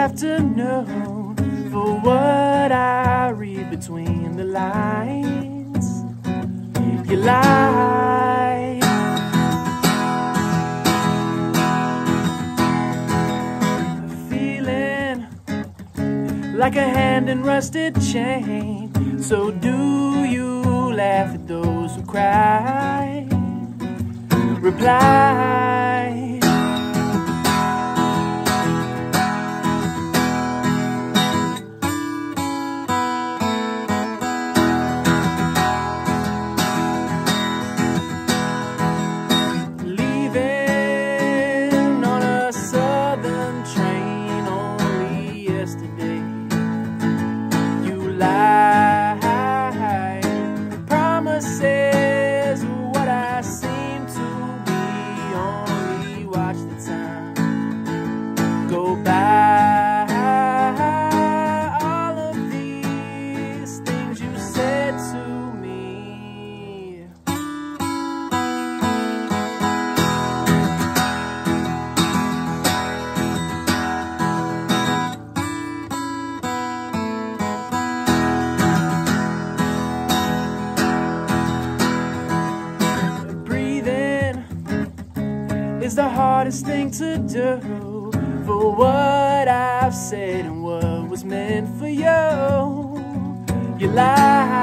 afternoon for what I read between the lines. You lie. Feeling like a hand in rusted chain. So do you laugh at those who cry? Reply. Is the hardest thing to do for what I've said and what was meant for you. You lie.